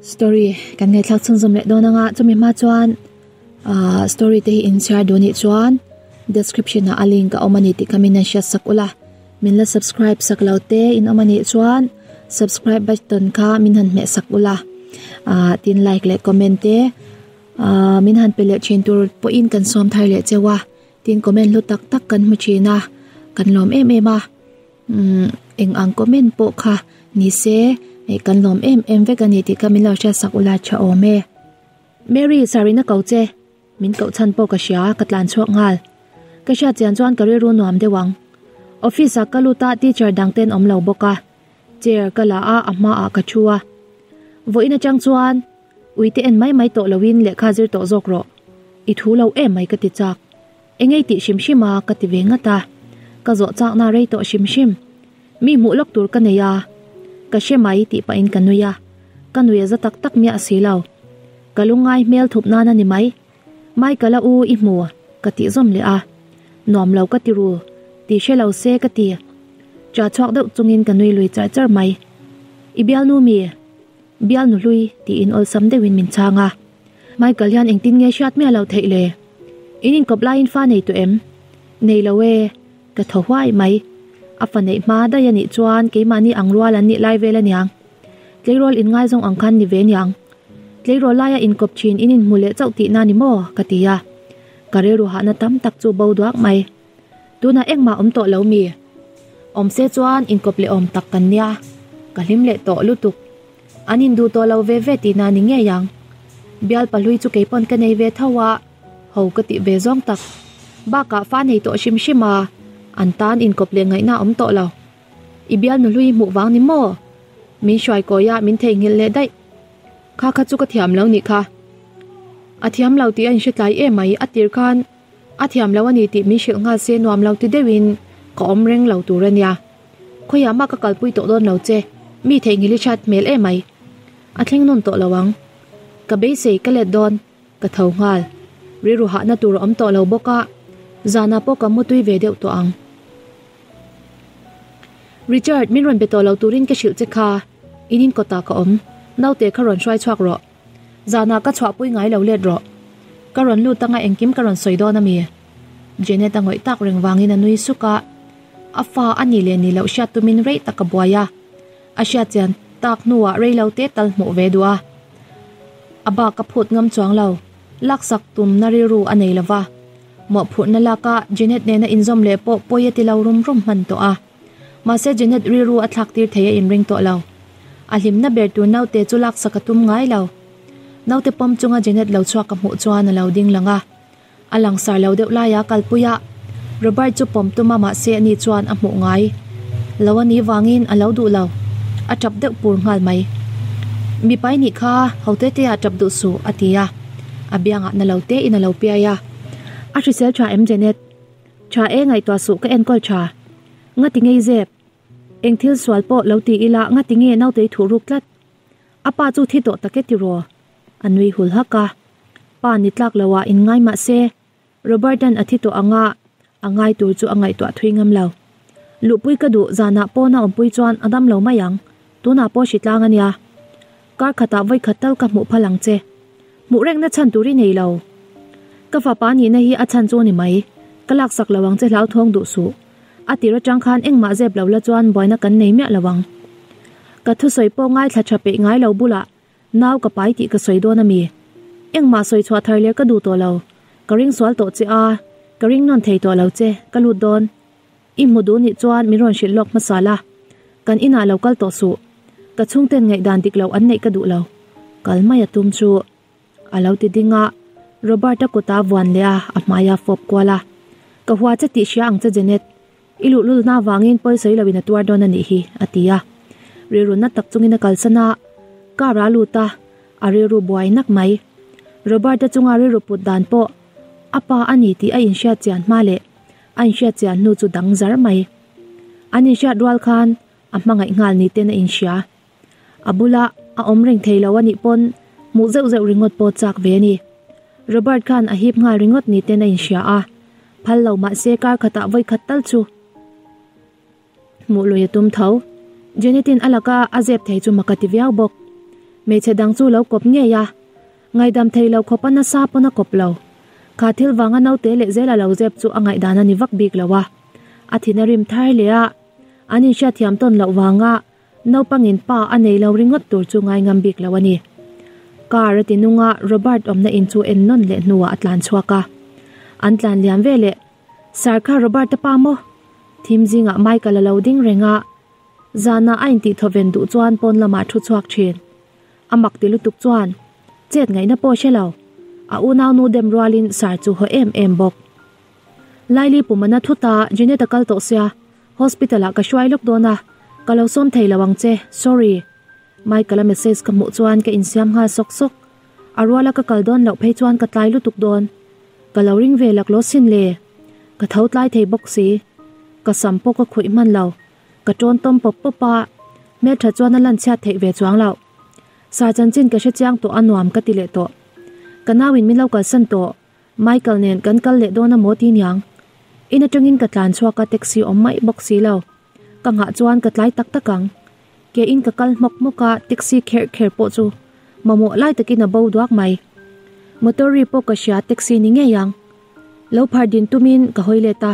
story, kan ngai thak chung zum le do na nga chumi ma chuan a story te in share do ni chuan description na aling ka omani ti kamina sha sakula min la subscribe saklaute in omani chuan subscribe button kha min han me sakula a à, tin like le comment te a à, min han pele chen tur po in kan som thai le chewa tin comment lu tak tak kan mu china kan lom em em a eng ang comment po kha, ni se e kan lom em em ve kan ti kamila sha sakula cha o Mary, sarina kau min kau chan po ka sha katlan chuak ngal ka sha chian chuan ka ru nuam de wang office a kaluta teacher dangten om lo boka chair kala a amma a ka chua. Voina chang chuan uite en mai mai to lowin le khazir to zok ro i thu lo em mai ka ti chak engei ti shim shima ka ti venga ta ka zo chak na rei to shim shim mi mu lok tur ka neya ka mai ti pa in kanuya kanuya za tak tak mi asilaw kalungai mel thup nana ni mai mai kala u i mu ka ti zom le a nom lo ka ti ru ti she lo se ka ti cha chok deuh chungin kanui lui char char mai ibial nu mi bial nu lui ti in ol sam de win min changa mai kalyan eng tin nge shat mi alo thei le in kop lain fa nei tu em. Nei lo we ka tho hwai mai afa nei ma da yani chuan ke mani angrwal an ni lai vela niang tleirol in ngai zong angkhan ni ve niang tleirol laya in kop chin in in mule chau ti na ni mo katia kare ru ha na tam tak chu bo duak mai. Tuna eng ma om to lo mi. Om se chuan in kop le om tak kan nia. Kalim le to lutuk anin du to lo ve ve ti na ni nge yang. Bial palui chu ke pon ka nei ve thawa. Ho ka ti ve zong tak. Ba ka fa nei to shim shima an tan in kop le ngai na om to lo. I nu lui mu wang ni mo. Mi shwai ko ya min thei ngil le dai. Kha kha chu ka thiam lo ni kha. A thiam lo ti an shetlai e mai atir khan. A thiam lo ani ti mi shil nga se nuam lo ti dewin. Ka om reng lo tu ren ya. Khoya ma ka kal pui to don lo che. Mi thei ngil chat mel e mai. A thleng nun to lawang ka be se ka le don. Ka thau ngal. Ri ru ha na tur om to lo boka. Zana po ka mutui ve deu to ang. Richard min ron beto lo turin ke shil che kha. Inin kota ka om naute ka ron shwai chhuak ro zana ka chwa pui ngai lo let ro ka ron lu tanga engkim ka ron soido na mi jene ta ngoi tak reng wangin anui suka afa ani le ni lo sha tumin rei ta ka buaya asha chan tak nuwa rei lo te tal mo ve dua aba ka phut ngam chuang lo lak sak tum nari ru anei lawa mo phut na laka janet ne na inzom le po poye ti lo rum rum man to a ma se janet ri ru athak tir theya in ring to lo a hlim na ber tu nau te chulak sakatum ngai lo nau te pom chunga janet lo chua ka mu chwa na lo ding langa. Alang sar lo deuh la kalpuya. Robert chu pom tu mama se ni chuan a mu ngai lawani wangin a lo du lo a chap deuh pur ngal mai. Mi pai ni kha hote te a chap du su atia abianga na lo te in a lo pia ya. A hrisel cha em janet cha e ngai to su ka en kol cha nga ti ngei zep eng thil swal po, lo ti ila nga ti nau te thu ruk lat apa chu thi to taket ti ro. Anui hul haka pa ni tlak lawa in ngai ma se. Robertan athi to anga. Angai tur chu angai to thui ngam lo. Lu ka du zana po na om chuan adam lo mayang tu po shitlang ania kar khata vai khatal ka mu phalang che. Mu reng na chan turi nei lo. Ka fa pa ni na hi a chan chu ni mai. Kalak sak lawang che lau thong du su atira chang khan eng ma zep lo la chuan boina kan nei me lawang ka thu soi po ngai thla chape ngai lo bula naw ka pai ti ka soi do na mi. Eng ma soi chwa thar le ka du to lo. Ka ring swal to che a. Ka ring non thei to lo che. Ka lu don. I mu du ni chuan mi ron shil lok masala kan ina lo kal to su. Ka chung ten ngai dan tik lo an nei ka du lo. Kal mai atum chu alo ti dinga roberta ko ta wan le a amaya fop kwala ka hwa cha ti sha ang cha jenet ilu lul na wangin poi sei lawin atuar don ani hi atia re ru na tak chungina kalsana ka ra lu ta. Are ru boy nak mai. Robert chunga re ru put dan po. Apa ani ti a in sha chian ma le. An sha chian nu chu dang zar mai. Ani sha dwal khan. A mangai ngal ni ten na in sha abula a omring theilawani pon. Mu zeu zeu ringot po chak ve ni. Robert khan a hip ngal ringot ni ten na in sha a. Phal lo ma se kar khata voi khatal chu mu lo yatum thau jenetin alaka azep thei chu makati viau bok me che dang chu lo kop nge ya ngai dam thei lo khopa na sa pona kop lo kha thil wanga nau te le zela lo zep chu angai dana ni vak bik lawa à. athina rim thai le à. a ani sha thiam ton lo wanga à. no pangin pa anei lo ringot tur chu ngai ngam bik lawani kar tinunga robert omna in chu en non le nuwa atlan chhuaka antlan liam vele sarkha robert pa mo thim jinga michael loading renga zana ain ti thoven du chuan pon lama thu chuak thin amak ti lutuk chuan chet ngai na po shelo a à u naw nu dem ralin sar chu ho em em bok laili pumana thuta jineta kal to sia hospital ka shwai lok dona kalo som thei lawang che, sorry. Mai kala message ka mu chuan ka insiam ha sok sok à arwala ka kaldon lo phei chuan ka tlai lutuk don ka lo ring ve lak lo sin le ka thau tlai thei bok si ka sampo ka khui man lo ka ton tom pop popa me tha chuan lan chha thei ve chuang lo sa chan chin ka she chang to anuam ka ti le to kanawin min lo kal san to michael nen kan kal le dona mo ti nyang ina tangin ka tlan chwa ka taxi om mai box si lo ka nga chuan ka tlai tak takang ke in ka kal mok moka taxi kher kher po chu mamo lai takin a bo duak mai motori po ka sha taxi ni nge yang lo phar din tumin ka hoile ta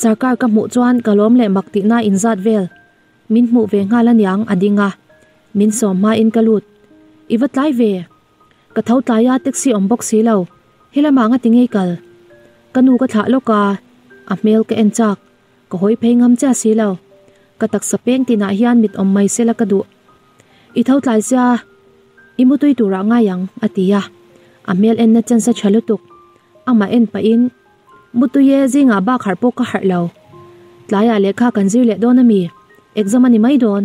sarkar ka mu chuan ka lom le makti na inzat vel. Min mu ve nga la niang adinga min som ma in kalut iwat lai ve. Ka thau tlaya taxi om box si lo. Hilama nga tingei kal. Kanu ka tha loka a mel ka en chak. Ka hoi phei ngam cha si lo. Ka tak sa peng tina hian mit om mai sela ka du. I thau tlai sia imutui tura nga yang atia a. Mel en na chan sa chalutuk ama en pa in mutuye zinga ba kharpo ka harlo tlaya lekha kan zir le donami exam ani mai don.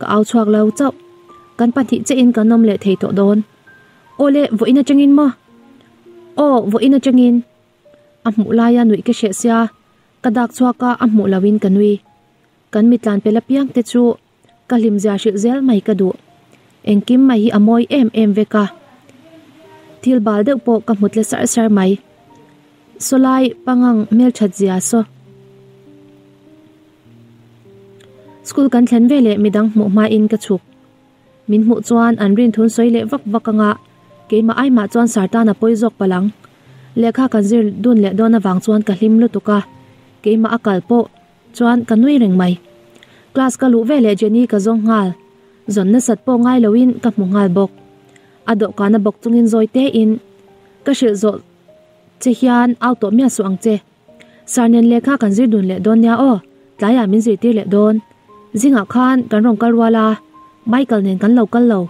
Ka au chuak lo chau. Kan pathi che in kan nom le thei to don. Ole vo ina changin mo o, vo ina changin amu laya nui ke she sia. Kadak chuaka amu lawin kanui kan mitlan pela piang te chu. Kalim zia shi zel mai ka du. Engkim mai hi amoi em em veka thil bal deuh po ka mutle sar sar mai solai pangang mel that zia so. School kan thlen vele midang mu ma in ka chuk. Min mu chuan an rin thun soi le vak vakanga ke ma ai ma chuan sartana poi jok palang lekha kan zir dun le dona wang chuan ka hlim lu tuka ke ma akal po chuan ka nui reng mai. Class ka lu vele jeni ka zong ngal. Zon na sat po ngai lowin ka mu ngal bok. Ado kana bok chungin zoi te in. Ka shil zo che hian auto mia su ang che sarnen lekha kan zir dun le don ya o tlaya min zir tir le don zinga khan kan rong karwala michael nen kan lo kal lo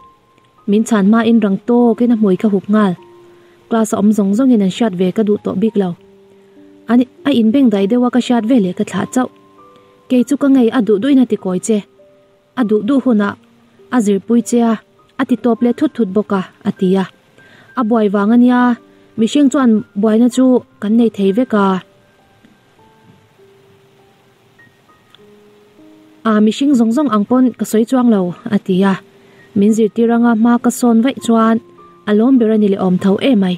min chan ma in rang to ke na moi ka hup ngal class om zong zong in an shat ve ka du to big lo ani a in beng dai dewa ka shat ve le ka thla chau ke chu ka ngai adu duina ti koi che adu du huna azir pui che a ati top le thut thut boka atia a boy wangania misheng chuan boy na chu kan nei thei ve ka a mishing zong zong angpon ka soi chuang lo atia min zir tiranga ma ka son vai chuan alom berani le om tho e mai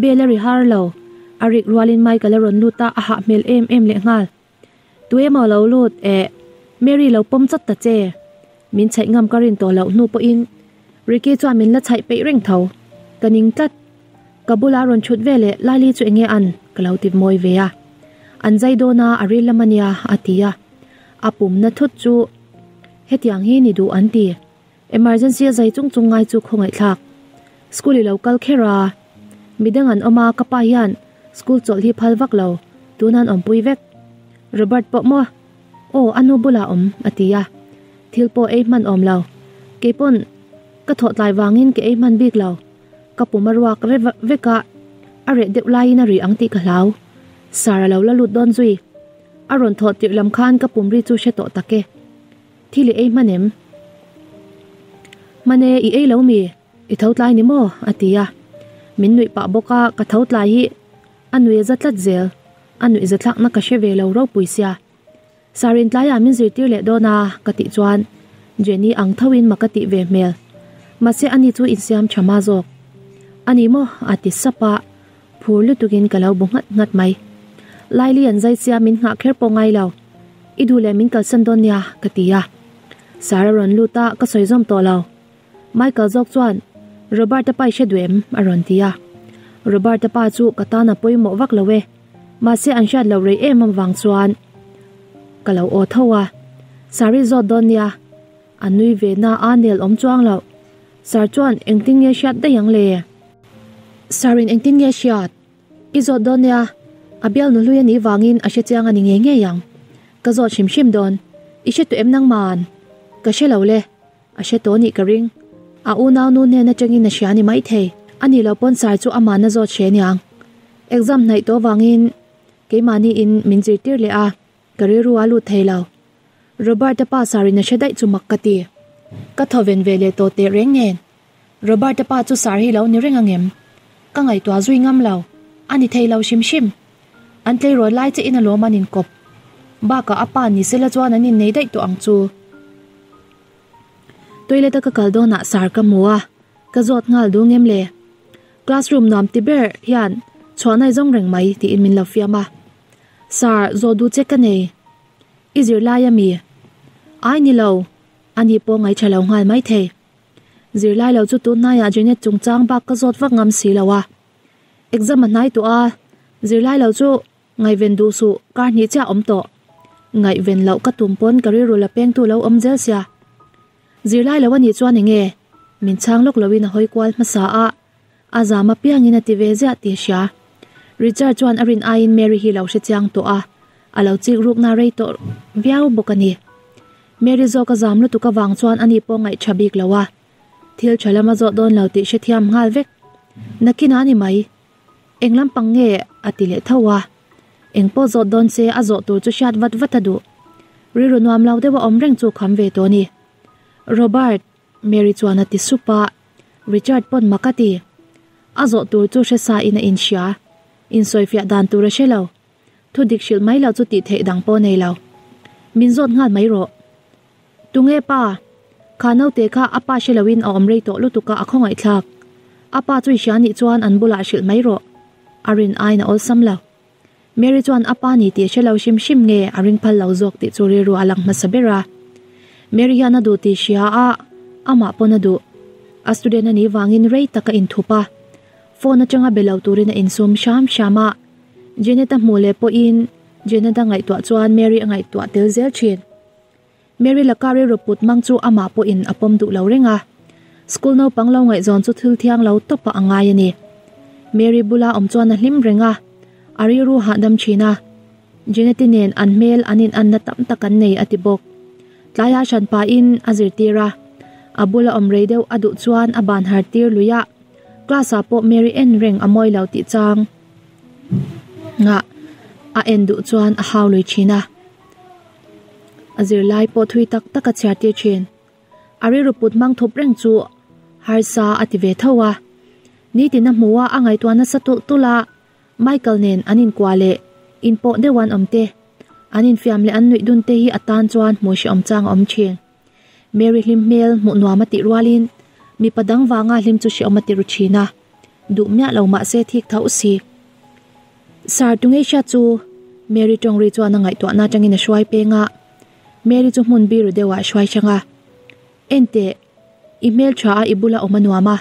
belari har lo arik rualin mai kala ron luta a ha mel em em le ngal tuye mà lâu lut e mary lâu pom chất ta che mình chạy ngầm karin to lâu nu po in Ricky cho mình là chạy chai pe thầu tho nhìn cắt kabula ron chut vele lali chu enge an kalau moi veya anjai dona ari lamania atia apum na thut chu hetiang hi ni du anti emergency zai chung chung ngai chu khongai thak. School local khera midang an oma kapa hian, school chol hi phalwak lo. Tunan om pui vek. Robert po mo. O, anu bula om atia thil po e man om lo. Kepon ka thot lai wangin ke ei man bik lo ka pumarwak re veka are de lai na ri angti ka lau sara lo la lut don zui aron thot ti lam khan kapum ri chu she to take thili ei manem mane i ei lo mi i thot lai ni mo atia min nui pa boka ka thot lai hi anui zatlat zel anui zatlak na ka she ve lo ro puisia sarin tlaya min zir tir le dona kati chuan jenny ang thawin makati ve mel mase ani chu insiam chama zok ani mo, ati sapa phurlu tukin kalau bungat ngat mai. Laili an zai sia min nga kher po ngai idu le min kal san don ya. Katia sara ron luta ka soizom to law. Michael jok chuan, Robert pai she duem, aron tia Robert pa chu katana poi mo vak lawe. Ma se an shat lo re em wang chuan. Kalau o thowa sari zo donia anui ve na anel om chuang law. Sar chuan engting ye shat da yang le sarin engting ye shat izo donia abial nu luya ni wangin a she chang ani nge nge yang. Ka zo chim chim don i she tu em nang man ka she lo le a to ni ka ring a u na nu ne na changi na shani mai thei ani lo pon sai chu ama na zo che nyang exam nai to wangin ke mani in min chir tir le a kari ru alu theilo robert pa sari na shedai chu makkati ka thoven vele to te rengen robert pa chu Sarin hi lo ni renga ngem ka ngai tua zui ngam lo ani thei lo shim shim an tlei ro lai che in a lo man in kop ba ka apa ni sela chuan ani nei dai to ang chu toilet ka kal do na sar ka muwa ka zot ngal du ngem le classroom nam ti ber hian chhuanai zong reng mai ti in min lafia ma sar zo du che ka nei izir la ya mi ai ni lo ani po ngai chalo ngal mai thei zir lai lo chu tu na ya jene chung chang ba ka zot wa ngam si lawa exam nai tu a. Zir lai lo chu ngai ven du su kar ni cha om to. Ngai ven lo ka tum pon kari ru la peng tu lo om zel sia. Zir lai lo ani chuan nge min chang lok lowin a hoi kwal ma sa a. Azama piang ina ti ve zia ti sha richard chuan arin in mary hi lo she chang to a. Alo chik ruk na rei to viau bokani mary zo ka zam lu tu ka wang chuan ani po ngai chabik lawa ทิลชลมาจอดอนเหล่าติเชทียมงาลเวกนักกินอันนี้ไหมเอ็งลำปังเงะอติเลทว่าเอ็งพอจอดอนเซอาจอดตัวจะชาดวัดวัตดูริรุนวามเราได้ว่าอมเร่งจูคำเวตัวนี้โรเบิร์ตเมริจวานติสุปาริชาร์ดปอนมากตีอาจอดตัวจะเชสาอินอินชาอินซอยฟิดันตัวเชลาทุดิกชิลไม่เหล่าจุติเทดังปอนเหล่ามินจอดงานไม่รอตุงเอป้า khanau te kha apa shelawin a omrei to lu tuka akhong ai thlak. Apa chui shani chuan an bula shil mai ro. Arin aina ol sam lo mary chuan apa ni ti shelo shim shim nge aring phal lo zok ti churi ru alang masabera mary yana du ti shia a, ama pona du. A student ani wangin rei taka in thupa. Phone atanga belau turin in sum sham shama. Jeneta mole po in jeneta ngai to chuan mary ngai to tel zel chin mary lakari roput mangchu ama po in apom du lo renga. School no lâu ngai zon chu thil thiang lo topa angai nè. mary bula om chuan a hlim renga. Ari ru ha dam china jeneti nen an mel anin an na tam takan nei atibok tlaya shan pa in azir tira abula om radio adu chuan aban har tir luya klasa po mary en reng amoi lo ti chang. Nga, a en du chuan a haw lui china azir lai po thui tak tak a chhar ti chin ari ruput mang thop reng chu. Har sa ati ve thawa ni tin a muwa angai tuana sa tu tula michael nen anin kwale in po de wan omte anin fiam le an nui dun te hi atan chuan mo shi om chang om chin mary hlim mel mu nuama ti rualin mi padang wanga hlim chu shi omati ru china du mya lo ma se thik thau si. Sar tunge sha chu. Mary tong ri chuan angai to na tangin a shwai pe nga mary chu mun biru dewa shwai changa ente email cha ibula omanuama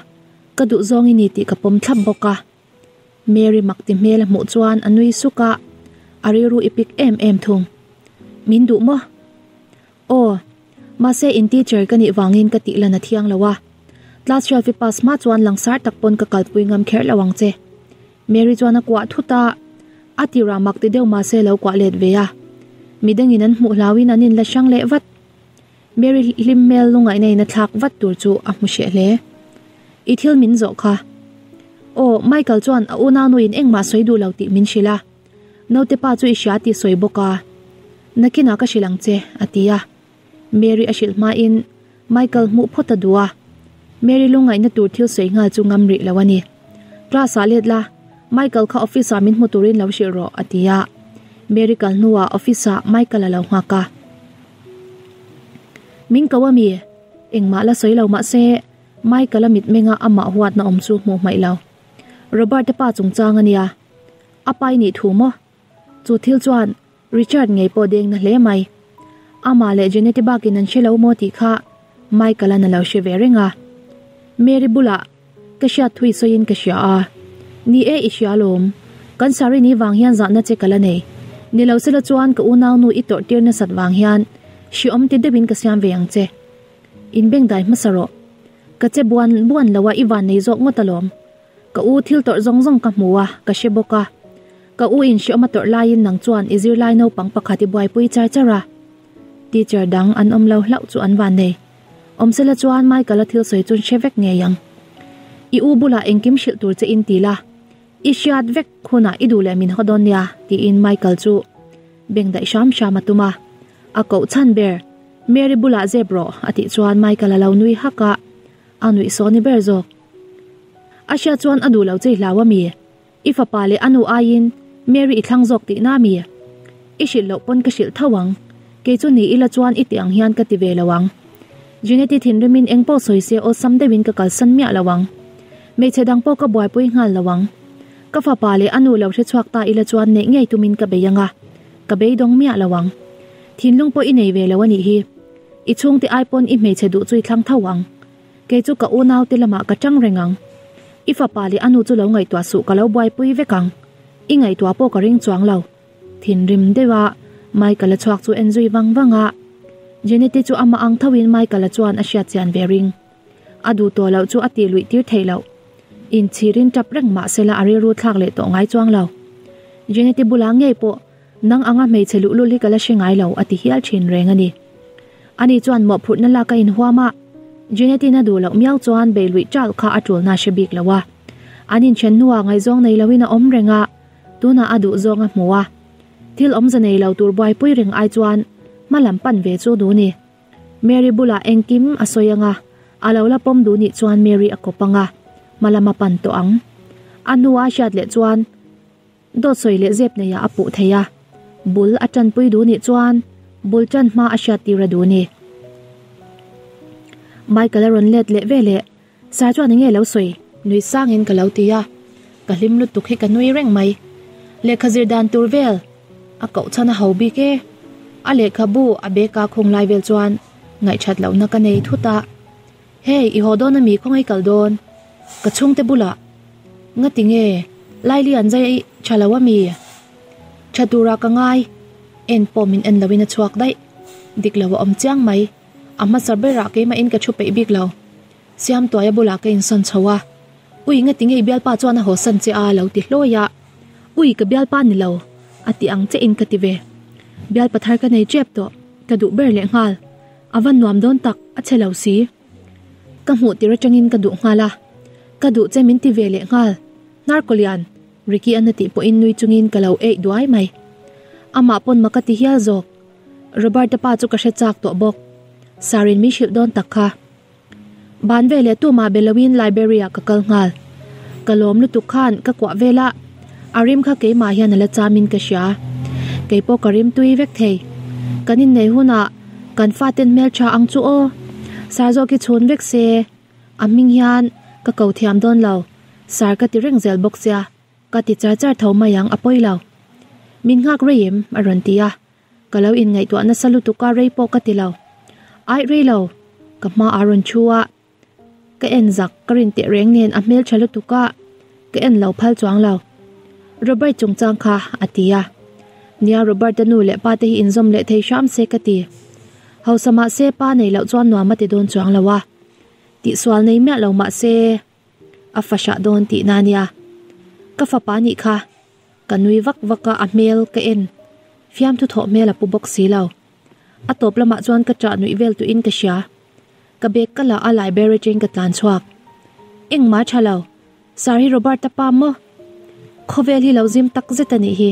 kadu zongi ni ti kapom thap boka mary makti mel mu chuan anui suka ariru ipik em em thung. Min du mo. O, ma se in teacher kani wangin ka ti lana thiang lawa. Class 12 pass ma chuan langsar takpon ka kalpui ngam kher lawang che. Mary chuan a kwa thuta atira makti deu ma se lo kwa let veya midangin an mu hlawin anin la shang le wat mary limmel lungai nei na thak wat tur chu a mu she hle. I thil min zo kha. O michael chuan a una no in engma soidu lo ti min shila no te pa chu isha ti soi boka nakina ka shilang che atia mary ashil ma in. Michael mu phota duwa mary lungai na tur thil soi nga chu ngam ri lawani tra sa let la. Michael kha office amin muturin lo shi ro atia mary Nua, nuwa office michael lo nga ka min kawami engma la soi lo ma se michael mit menga ama huat na om chu mu mai lo robert pa chung chang ania apai ni thu mo chu thil chuan richard ngei po deng na hle mai. Ama le jeneti ba kin an shelo mo ti kha michael an lo she veringa mary bula kasha thui so kasha a. Ni e isha lom kan sari ni wang hian za na che kala nei ni lo sela chuan ka unaw nu i tor tir na sat wang hian. Shi om ti debin ka siam veang che. In beng dai masaro ka che buan buan lawa iwan nei zok ngotalom ka u thil tor zong zong ka muwa ka sheboka ka u in shi om tor lain nang chuan izir lai no pang pakhati buai pui char chara. Teacher dang an om lo hlau chu an van nei. Om sela chuan mai kala thil soi chun shevek ngeyang i u bula engkim shil tur che in tila i vek khuna idule min hodon ya ti in michael chu. Beng dai sham shama tuma a ko chan ber, mary bula zebro, ati chuan michael lo nui haka. Anui soni ber zo. Asha chuan adu lo chei lawa mi ifa pale anu ayin mary ithlang zok ti na mi. Ishil lo pon ka shil thawang. Ke chu ni ila chuan itiang hian ka ti ve lawang juneti thin remin engpo soise o samdewin ka kal san mia lawang me chedang po ka boy pui ngal lawang ka fa pa le anu lo re chuak ta ila chuan ne ngei tumin ka beyanga ka be dong mia lawang thin lung po i nei ve lawani hi. I chung ti iphone i me chedu chui thlang thawang ke chu ka unaw te lama ka tang rengang i fa pa le anu chu lo ngai twa su ka lo boy pui ve kang i ngai twa po ka ring chuang lo thin rim dewa mai kala chuak chu enjoy wang wanga jenete chu ama ang thawin mai kala chuan a hriat chian ve ring. Adu to lo chu ati lui tir thei lo in chirin tap reng ma sela ari ru thak le to ngai chuang lo jeneti bulang ngei po, nang anga mei chelu lu li kala shingai lo ati hial chin reng ani. Ani chuan mo phut na la ka in huama jeneti na du lo miao chuan be lui chal kha atul na shebik lawa. Anin chen nuwa ngai zong nei lawina om renga. Tuna adu zonga muwa thil om zanei lo tur bai pui ring ai chuan malam pan ve chu du ni. Mary bula engkim asoyanga alola pom du ni chuan mary akopanga malama pan to ang anua shat le chuan. Do soi le zep ne ya apu theya bul atan pui du ni chuan. Bul chan ma a shat ti ra du ni. Michael ron let le ve lệ, sa chuan nge lo soi. Nui sang in ka lo ti ya. Ka hlim lu tuk cả ka nui reng mai. Le khazir dan tur vel. A cậu chana hau bi ke. A le khabu a be ka khong lai vel chuan. Ngai that lo na ka nei thuta hey i hodon mi khongai kal don ka chung te bula nga tinge lai li an zai chalawa mi chatura ka ngai, en pomin en lawina chuak dai. Diklawa om chiang mai amma sarbera ke ma in ka chupe bik lo siam toya bula ka in son chawa ui nga tinge bial pa chuan a ho san che a lo ti hloya ui, ka bial pa ni lo ati ang che in ka ti ve. Bial pathar ka nei chep to, ka du ber le ngal. Awan nuam don tak a chelo si. Ka mu tira changin ka du ngala ka du che min ti ve le ngal nar kolian riki anati po in nui chungin kalau e duai mai ama pon makati hial zok robert pa chu ka she chak to bok sarin mi shil don takha ban ve le tu ma belawin liberia ka kal ngal kalom lu tu khan ka kwa vela arim kha ke ma hian la chamin ka sha ke po karim tui vek thei kanin nei huna kan faten mel cha ang chu o sar zo ki chhun vek se aming hian ka kau thiam don lo sar ka ti reng zel box ya ka ti char char tho ma yang apoi lo min ngak reim aron tia kalau à. in ngai tu na salu tu ka rei po ka ti lo ai rei lo ka ma aron chua. Ka en zak karin te reng nen a mel chalu tu ka ka en lo phal chuang lo robert chung chang kha à atia à. nia robert nu le pa te hi inzom le thei sham se ka ti hau sama se pa nei lo chuan nuama ma ti don chuang lawa ti sual nei mea lo ma se. A fasha don ti nania ka fa pa ni kha. Kanui vak vaka a mel ka en. Fiam thu tho mel a pu box si lo a top lama chuan ka cha nui vel tu in ka sha ka bek ka la a library ching ka tlan chuak. Eng ma chalo sari robert, ta pa mo. Khovel hi lo zim tak zetani hi.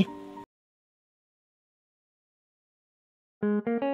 thank you